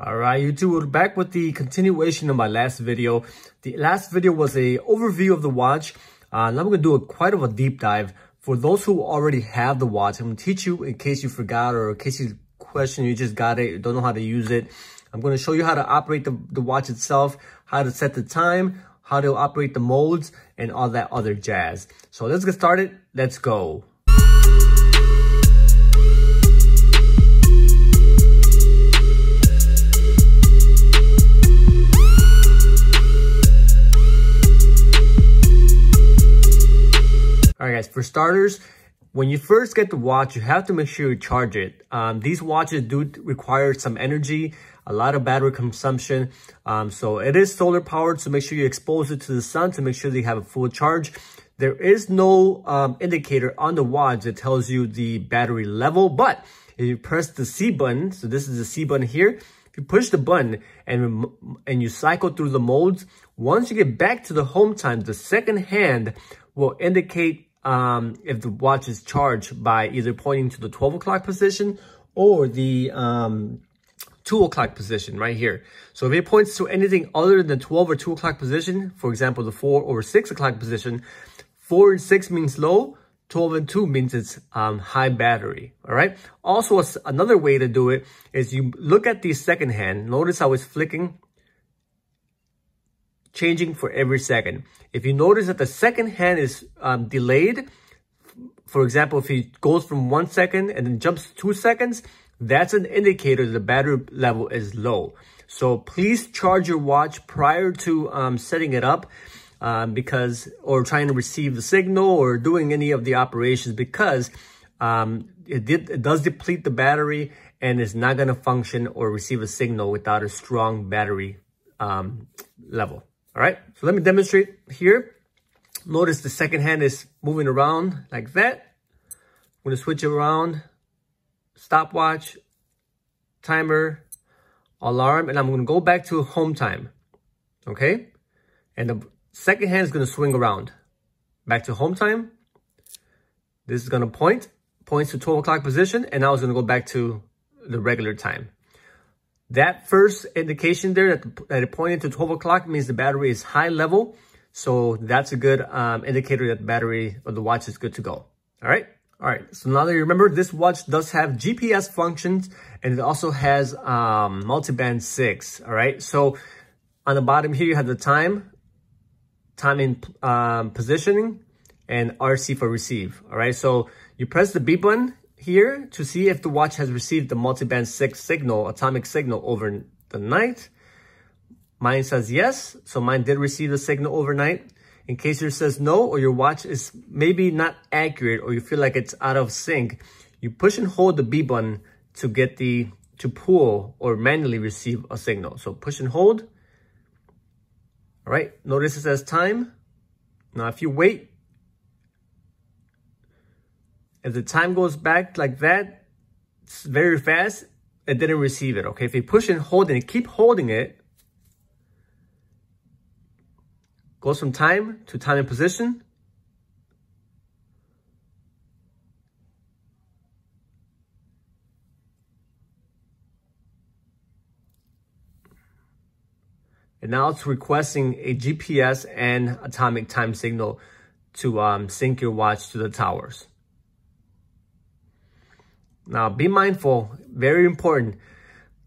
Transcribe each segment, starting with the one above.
All right, YouTube, we're back with the continuation of my last video. The last video was a overview of the watch. Uh, now we're gonna do a quite of a deep dive. For those who already have the watch, I'm gonna teach you in case you forgot or in case you question, you just got it, don't know how to use it. I'm gonna show you how to operate the, the watch itself, how to set the time, how to operate the modes, and all that other jazz. So let's get started. Let's go. Guys, for starters, when you first get the watch, you have to make sure you charge it. Um, these watches do require some energy, a lot of battery consumption. Um, so it is solar powered, so make sure you expose it to the sun to make sure that you have a full charge. There is no um, indicator on the watch that tells you the battery level, but if you press the C button, so this is the C button here, if you push the button and, and you cycle through the modes, once you get back to the home time, the second hand will indicate um, if the watch is charged by either pointing to the 12 o'clock position or the um, 2 o'clock position right here. So if it points to anything other than the 12 or 2 o'clock position, for example, the 4 or 6 o'clock position, 4 and 6 means low, 12 and 2 means it's um, high battery, all right? Also, another way to do it is you look at the second hand. Notice how it's flicking changing for every second. If you notice that the second hand is um, delayed, for example, if it goes from one second and then jumps two seconds, that's an indicator the battery level is low. So please charge your watch prior to um, setting it up um, because, or trying to receive the signal or doing any of the operations because um, it, did, it does deplete the battery and it's not going to function or receive a signal without a strong battery um, level. All right, so let me demonstrate here. Notice the second hand is moving around like that. I'm gonna switch it around, stopwatch, timer, alarm, and I'm gonna go back to home time, okay? And the second hand is gonna swing around. Back to home time. This is gonna point, points to 12 o'clock position, and now it's gonna go back to the regular time. That first indication there that, that it pointed to 12 o'clock means the battery is high level. So that's a good um, indicator that the battery of the watch is good to go. All right. All right. So now that you remember, this watch does have GPS functions and it also has um, multiband 6. All right. So on the bottom here, you have the time, time in um, positioning, and RC for receive. All right. So you press the B button here to see if the watch has received the multiband 6 signal, atomic signal over the night. Mine says yes, so mine did receive the signal overnight. In case yours says no, or your watch is maybe not accurate, or you feel like it's out of sync, you push and hold the B button to get the, to pull or manually receive a signal. So push and hold. All right, notice it says time. Now, if you wait if the time goes back like that, it's very fast, it didn't receive it, okay? If you push and hold and keep holding it, goes from time to time and position, And now it's requesting a GPS and atomic time signal to um, sync your watch to the towers. Now, be mindful, very important.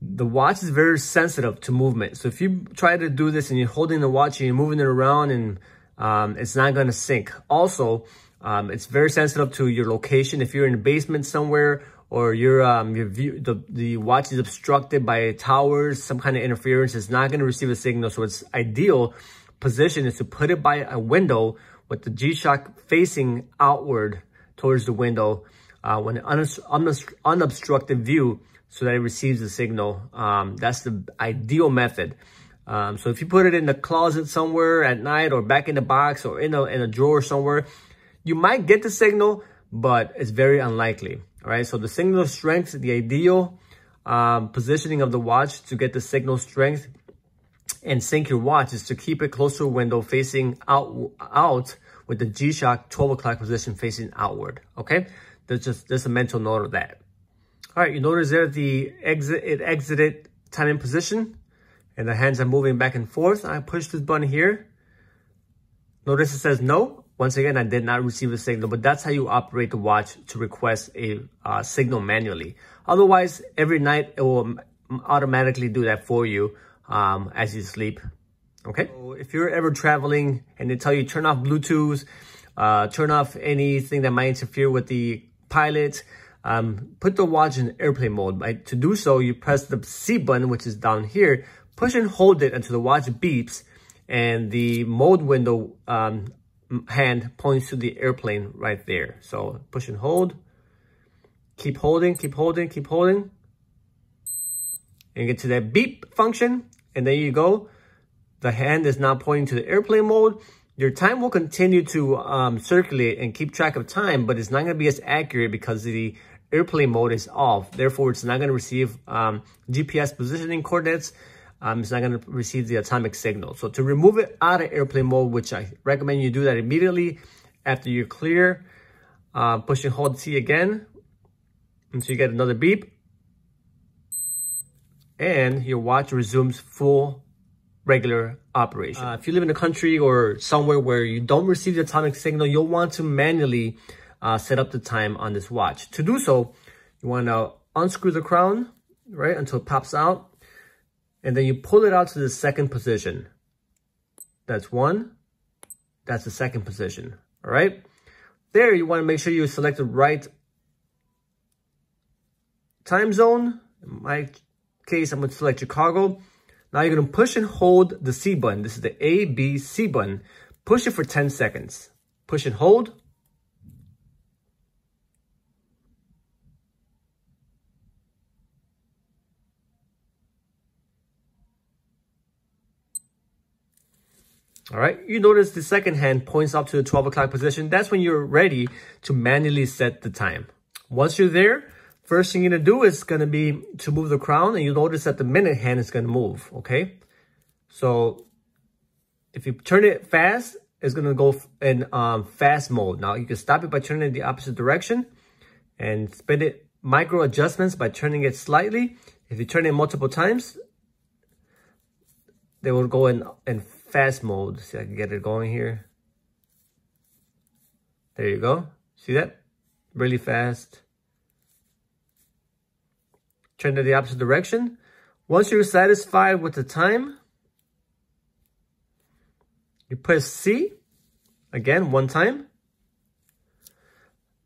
The watch is very sensitive to movement. So if you try to do this and you're holding the watch and you're moving it around and um, it's not going to sync. Also, um, it's very sensitive to your location. If you're in a basement somewhere or your um, your view, the, the watch is obstructed by towers, some kind of interference, it's not going to receive a signal. So it's ideal position is to put it by a window with the G-Shock facing outward towards the window uh, when unobstructed view so that it receives the signal. Um, that's the ideal method. Um, so if you put it in the closet somewhere at night or back in the box or in a, in a drawer somewhere, you might get the signal, but it's very unlikely. All right, so the signal strength, the ideal um, positioning of the watch to get the signal strength and sync your watch is to keep it close to a window facing out, out with the G-Shock 12 o'clock position facing outward, okay? There's just a mental note of that. All right, you notice there the exit it exited time in position and the hands are moving back and forth. I push this button here. Notice it says no. Once again, I did not receive a signal, but that's how you operate the watch to request a uh, signal manually. Otherwise, every night it will automatically do that for you um, as you sleep. Okay. So if you're ever traveling and they tell you turn off Bluetooth, uh, turn off anything that might interfere with the pilot, um, put the watch in airplane mode. Right? To do so, you press the C button, which is down here, push and hold it until the watch beeps and the mode window um, hand points to the airplane right there. So push and hold, keep holding, keep holding, keep holding. And get to that beep function. And there you go. The hand is now pointing to the airplane mode. Your time will continue to um, circulate and keep track of time, but it's not going to be as accurate because the airplane mode is off. Therefore, it's not going to receive um, GPS positioning coordinates. Um, it's not going to receive the atomic signal. So to remove it out of airplane mode, which I recommend you do that immediately after you're clear, uh, push and hold T again until you get another beep. And your watch resumes full regular operation. Uh, if you live in a country or somewhere where you don't receive the atomic signal, you'll want to manually uh, set up the time on this watch. To do so, you want to unscrew the crown, right, until it pops out. And then you pull it out to the second position. That's one. That's the second position, all right? There, you want to make sure you select the right time zone. In my case, I'm going to select Chicago. Now you're going to push and hold the C button. This is the A, B, C button. Push it for 10 seconds. Push and hold. All right, you notice the second hand points up to the 12 o'clock position. That's when you're ready to manually set the time. Once you're there, First thing you're going to do is going to be to move the crown and you notice that the minute hand is going to move, okay? So if you turn it fast, it's going to go in um, fast mode. Now you can stop it by turning it the opposite direction and spin it micro adjustments by turning it slightly. If you turn it multiple times, they will go in, in fast mode. See, I can get it going here. There you go. See that? Really fast turn to the opposite direction. Once you're satisfied with the time, you press C again one time.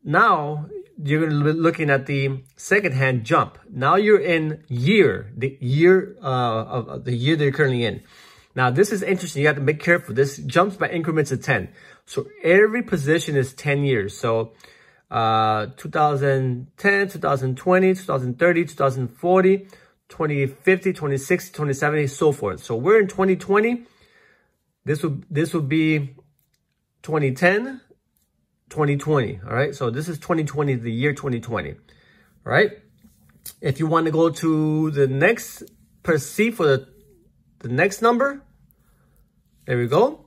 Now you're going to be looking at the second hand jump. Now you're in year, the year uh, of, the year that you're currently in. Now this is interesting. You have to be careful. This jumps by increments of 10. So every position is 10 years. So uh, 2010, 2020, 2030, 2040, 2050, 2060, 2070, so forth. So we're in 2020. This would this would be 2010, 2020. All right. So this is 2020, the year 2020. All right. If you want to go to the next per C for the, the next number, there we go.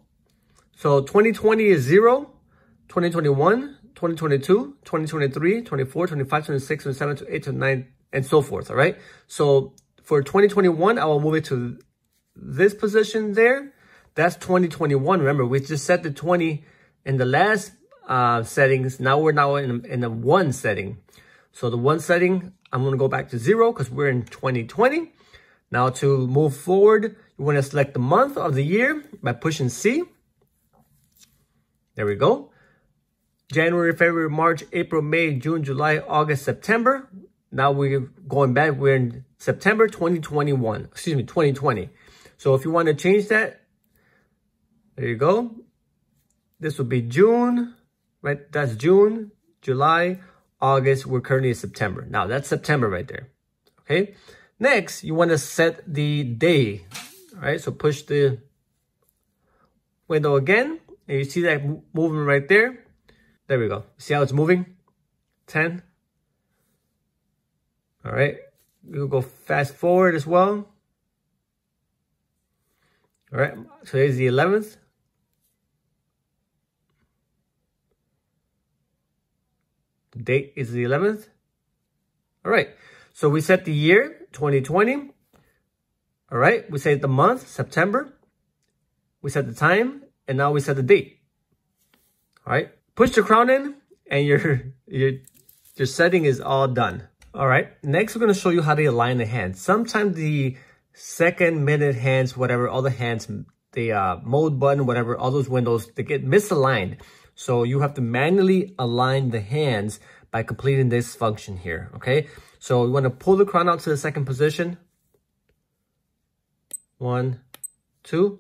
So 2020 is zero, 2021, 2022, 2023, 24, 25, 26, 27, 28, 29, and so forth, all right? So for 2021, I will move it to this position there. That's 2021. Remember, we just set the 20 in the last uh, settings. Now we're now in, in the one setting. So the one setting, I'm going to go back to zero because we're in 2020. Now to move forward, you want to select the month of the year by pushing C. There we go. January, February, March, April, May, June, July, August, September. Now we're going back. We're in September 2021. Excuse me, 2020. So if you want to change that, there you go. This will be June, right? That's June, July, August. We're currently in September. Now that's September right there. Okay. Next, you want to set the day. All right. So push the window again. And you see that movement right there. There we go. See how it's moving? 10. All right. We'll go fast forward as well. All right. So here's the 11th. The date is the 11th. All right. So we set the year 2020. All right, we set the month, September. We set the time, and now we set the date. All right, push the crown in, and your, your, your setting is all done. All right, next we're gonna show you how to align the hands. Sometimes the second, minute hands, whatever, all the hands, the uh, mode button, whatever, all those windows, they get misaligned. So you have to manually align the hands by completing this function here, okay? So you wanna pull the crown out to the second position, one, two.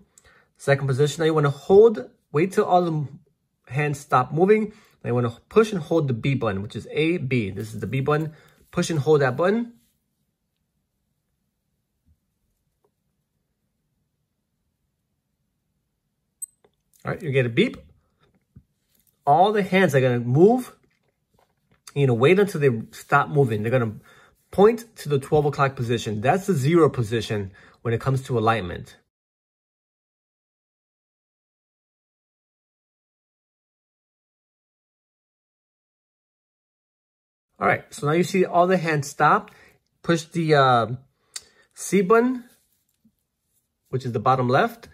Second position, now you want to hold, wait till all the hands stop moving. Now you want to push and hold the B button, which is A, B. This is the B button. Push and hold that button. All right, you get a beep. All the hands are going to move. You know, wait until they stop moving. They're going to point to the 12 o'clock position. That's the zero position when it comes to alignment. All right, so now you see all the hands stop. Push the uh, C button, which is the bottom left.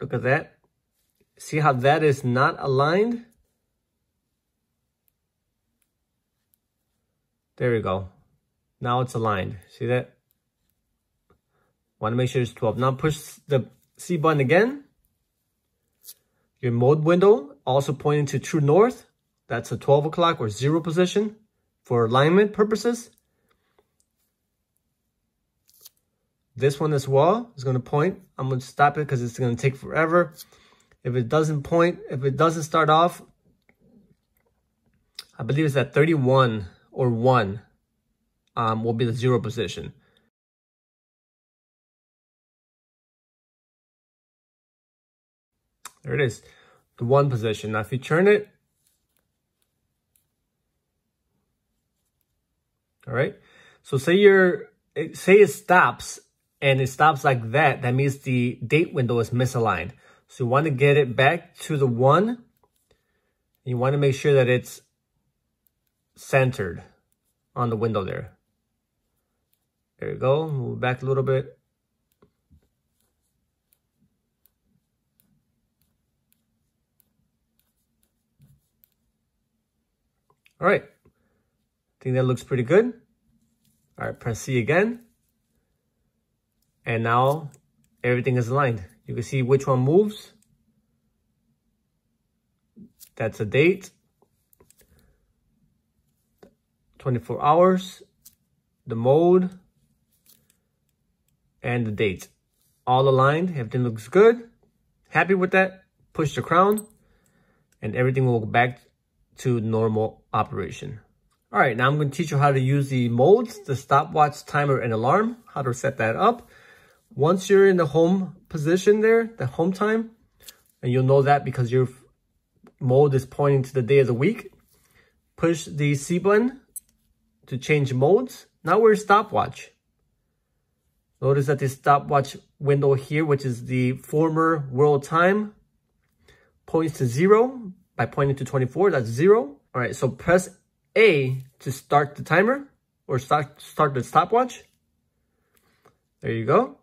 Look at that. See how that is not aligned? There we go. Now it's aligned. See that? Want to make sure it's 12. Now push the C button again. Your mode window also pointing to true north. That's a 12 o'clock or zero position for alignment purposes. This one as well is going to point. I'm going to stop it because it's going to take forever. If it doesn't point, if it doesn't start off, I believe it's at 31 or 1 um, will be the zero position. There it is, the 1 position. Now if you turn it, all right, so say you're, say it stops and it stops like that, that means the date window is misaligned. So you want to get it back to the 1. You want to make sure that it's centered on the window there. There you go. Move back a little bit. All right. I think that looks pretty good. All right, press C again. And now everything is aligned. You can see which one moves. That's a date. 24 hours, the mode, and the date. All aligned, everything looks good. Happy with that, push the crown, and everything will go back to normal operation. All right, now I'm going to teach you how to use the modes, the stopwatch, timer, and alarm, how to set that up. Once you're in the home position there, the home time, and you'll know that because your mode is pointing to the day of the week, push the C button to change modes. Now we're stopwatch. Notice that the stopwatch window here, which is the former world time, points to zero by pointing to 24. That's zero. All right, so press A to start the timer or start, start the stopwatch. There you go.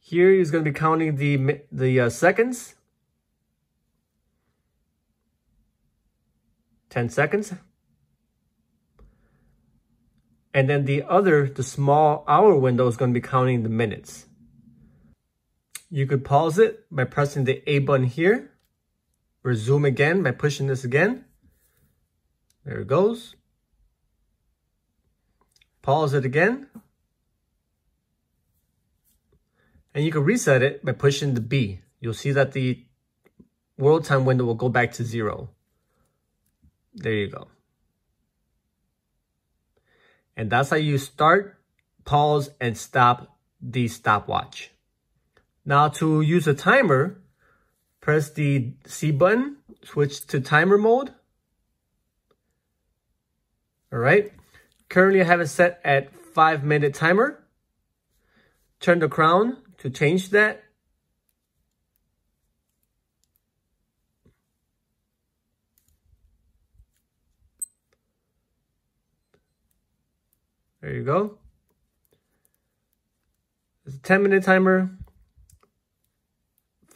Here is going to be counting the, the uh, seconds. 10 seconds. And then the other, the small hour window is going to be counting the minutes. You could pause it by pressing the A button here. Resume again by pushing this again. There it goes. Pause it again. And you can reset it by pushing the B. You'll see that the world time window will go back to zero. There you go. And that's how you start, pause, and stop the stopwatch. Now to use a timer, press the C button, switch to timer mode. All right. Currently I have it set at five minute timer. Turn the crown to change that. There you go. It's a 10 minute timer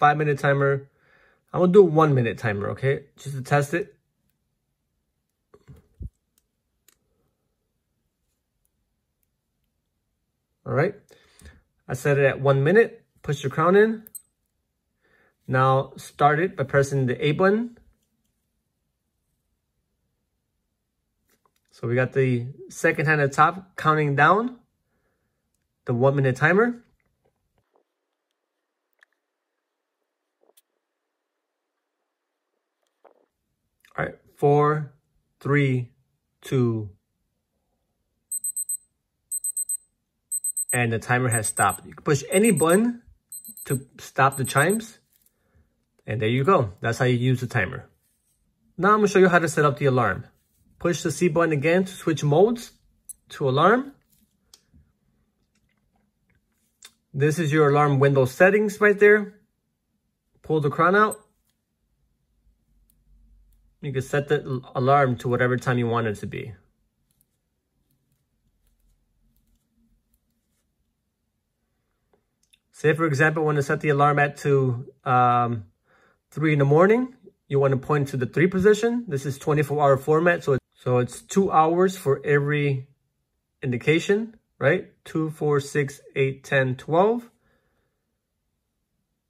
five minute timer. I'm gonna do a one minute timer, okay? Just to test it. All right. I set it at one minute. Push your crown in. Now start it by pressing the A button. So we got the second hand at the top counting down the one minute timer. All right, four, three, two, and the timer has stopped. You can push any button to stop the chimes. And there you go. That's how you use the timer. Now I'm going to show you how to set up the alarm. Push the C button again to switch modes to alarm. This is your alarm window settings right there. Pull the crown out. You can set the alarm to whatever time you want it to be. Say, for example, when to set the alarm at to um, 3 in the morning, you want to point to the 3 position. This is 24-hour format, so so it's two hours for every indication, right? Two, four, six, eight, 10, 12.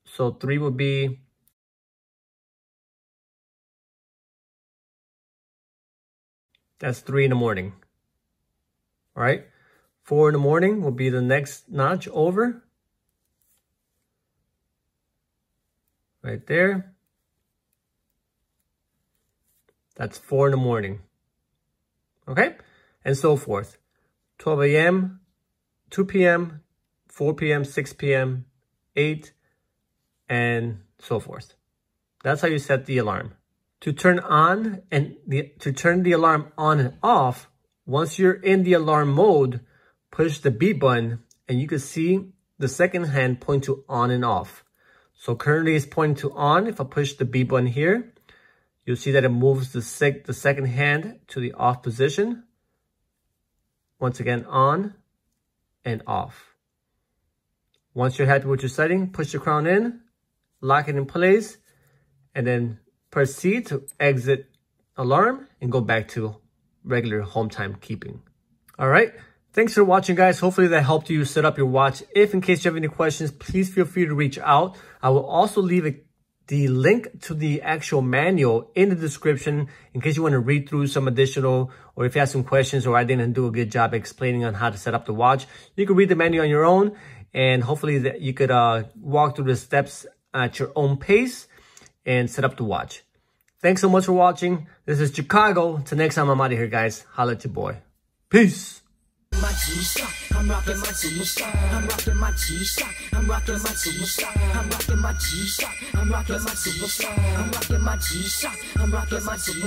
So three would be That's three in the morning. All right. Four in the morning will be the next notch over. Right there. That's four in the morning okay? And so forth. 12 a.m., 2 p.m., 4 p.m., 6 p.m., 8, and so forth. That's how you set the alarm. To turn on and the, to turn the alarm on and off, once you're in the alarm mode, push the B button and you can see the second hand point to on and off. So currently it's pointing to on. If I push the B button here, You'll see that it moves the, sec the second hand to the off position. Once again, on and off. Once you're happy with your setting, push the crown in, lock it in place, and then proceed to exit alarm and go back to regular home time keeping. All right. Thanks for watching, guys. Hopefully that helped you set up your watch. If in case you have any questions, please feel free to reach out. I will also leave a the link to the actual manual in the description in case you want to read through some additional or if you have some questions or I didn't do a good job explaining on how to set up the watch. You can read the manual on your own and hopefully that you could uh, walk through the steps at your own pace and set up to watch. Thanks so much for watching. This is Chicago. Till next time, I'm out of here, guys. Holla at your boy. Peace. I'm rocking my G-Shock. I'm rocking my G-Shock. I'm rocking my G-Shock. I'm rocking my G-Shock. I'm rocking my G-Shock. I'm rocking my G-Shock. I'm rocking my G-Shock.